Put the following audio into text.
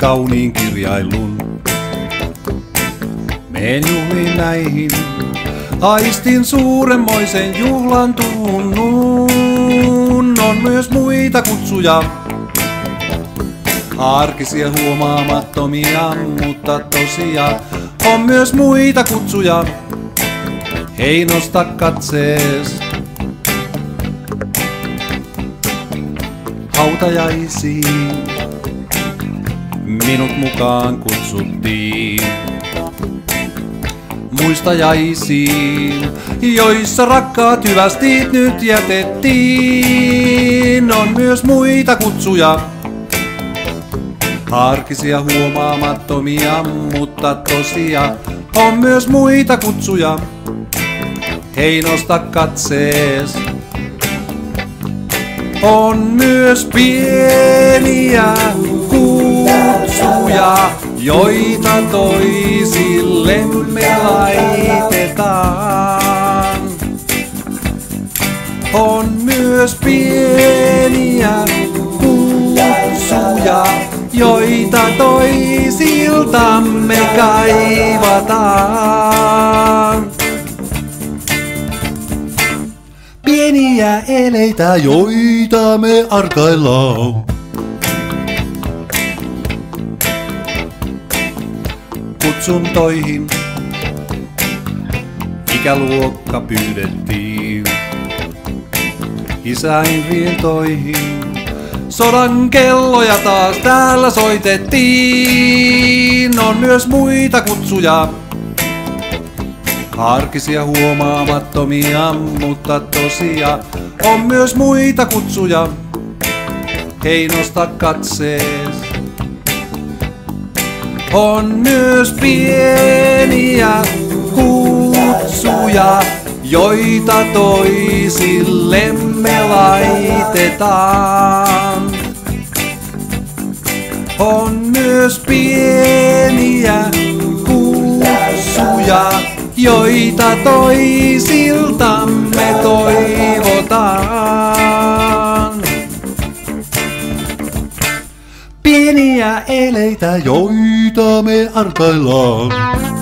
kauniin kirjailun. Meen juhliin näihin, aistin suuremmoisen juhlan tunnun. On myös muita kutsuja, arkisia huomaamattomia, mutta tosia. On myös muita kutsuja, hei nosta katsees. Hautajaisiin minut mukaan kutsuttiin. Muistajaisiin, joissa rakkaat hyvästit nyt jätettiin. On myös muita kutsuja, arkisia huomaamattomia, mutta tosia. On myös muita kutsuja, hei nosta katsees. On myös pieniä kutsuja, joita toisillemme laitetaan. On myös pieniä kutsuja, joita toisiltamme kaivataan. Pieniä eleitä, joita me arkaillaan. Kutsuntoihin ikäluokka pyydettiin. Isäin rientoihin sodan kelloja taas täällä soitettiin. On myös muita kutsuja, Arkisia huomaamattomia, mutta tosia on myös muita kutsuja. Hei nosta katsees. On myös pieniä kutsuja, joita toisillemme laitetaan. On myös pieniä kutsuja, joita toisiltamme toivotaan. Pieniä eleitä, joita me arkaillaan.